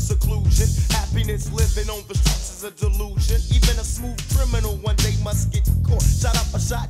seclusion. Happiness living on the streets is a delusion. Even a smooth criminal one day must get caught. Shot up a shot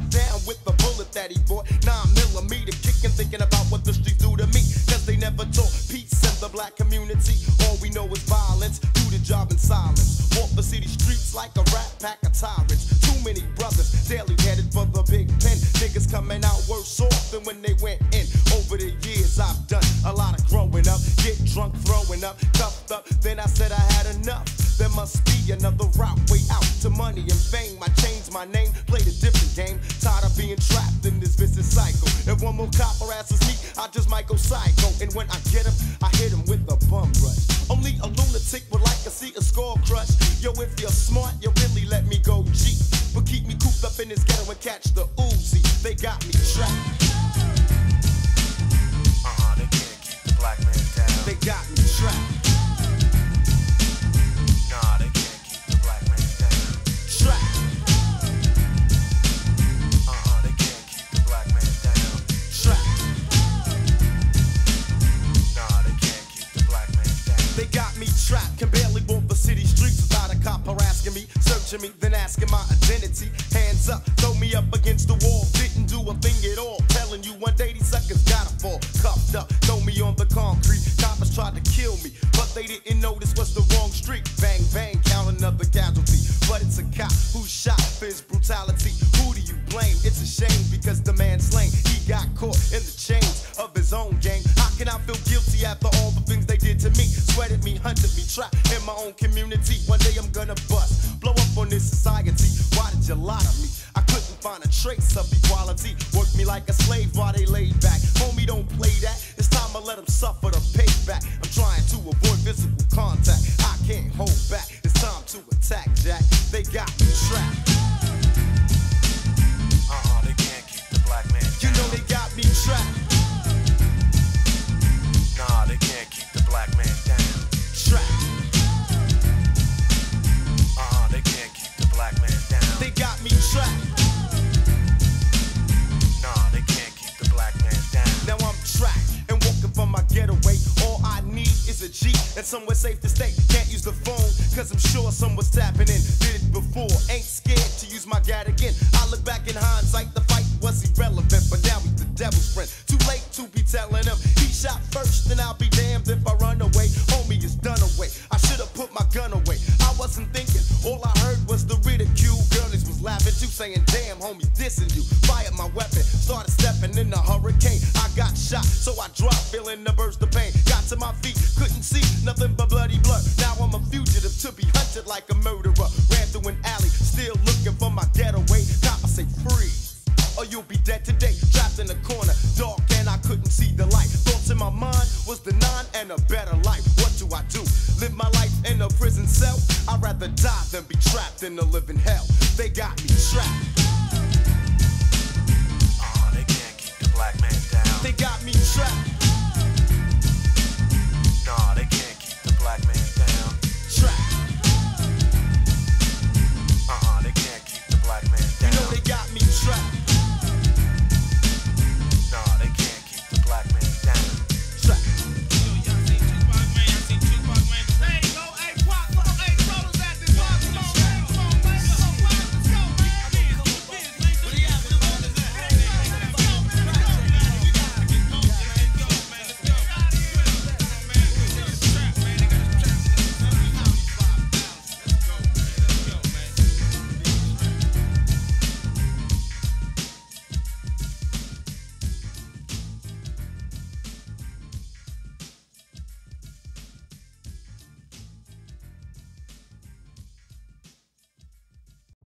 tyrants. Too many brothers daily headed for the big pen. Niggas coming out worse off than when they went in. Over the years, I've done a lot of growing up. Get drunk, throwing up, cuffed up. Then I said I had enough. There must be another route, way out to money and fame. I changed my name, played a different game. Tired of being trapped in this vicious cycle. If one more cop harasses me, I just might go psycho. And when I get him, I hit him with a bum rush. Only a lunatic would like to see a skull crush. Yo, if you're smart, you catch the Uzi. They got me trapped. Uh-huh, they can't keep the black man down. They got me trapped. Nah, they can't keep the black man down. Trapped. Uh-huh, they can't keep the black man down. Trapped. Nah, they can't keep the black man down. They got me trapped, can barely walk the city streets without a cop harassing me, searching me, then asking my identity. Hands up, up was the wrong street. Bang, bang, count another casualty. But it's a cop who shot his brutality. Who do you blame? It's a shame because the man slain, he got caught in the chains of his own gang. How can I feel guilty after all the things they did to me? Sweated me, hunted me, trapped in my own community. One day I'm gonna bust, blow up on this society. Why did you lie to me? I couldn't find a trace of equality. Worked me like a slave while they laid back. Homie, don't play that. It's time to let them suffer the payback. I'm trying to avoid physical contact. I can't hold back. It's time to attack, Jack. They got me trapped. And somewhere safe to stay. Can't use the phone, cause I'm sure someone's tapping in. Did it before, ain't scared to use my gat again. I look back in hindsight, the fight was irrelevant, but now he's the devil's friend. Too late to be telling him he shot first, and I'll be damned laughing Damn, homie, dissing you. Fired my weapon, started stepping in the hurricane. I got shot, so I dropped, feeling the burst of pain. Got to my feet, couldn't see nothing but bloody blood. Now I'm a fugitive to be hunted like a murderer. Ran through an alley, still looking for my getaway. Cop, I say freeze, or you'll be dead today. Trapped in a corner, dark, and I couldn't see the light. Thoughts in my mind was the and a better life. What do I do? Live my life in a prison cell? rather die than be trapped in a living hell. They got me trapped. Oh, they can't keep the black man down. They got me trapped. Nah, they can't keep the black man down. Trapped. Uh-uh, they can't keep the black man down. You know they got me trapped.